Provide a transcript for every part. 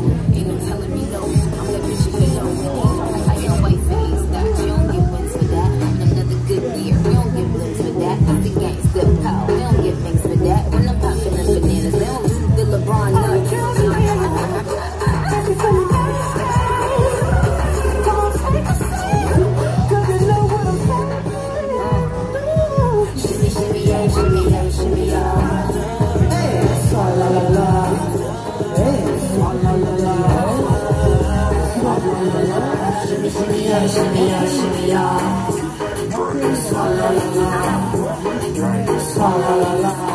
mundo. Shimmy, shimmy shimmy ya. Swalla la la, la la. La la.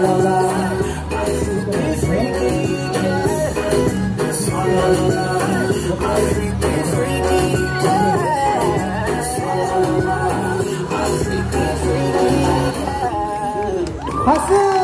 La la. 好四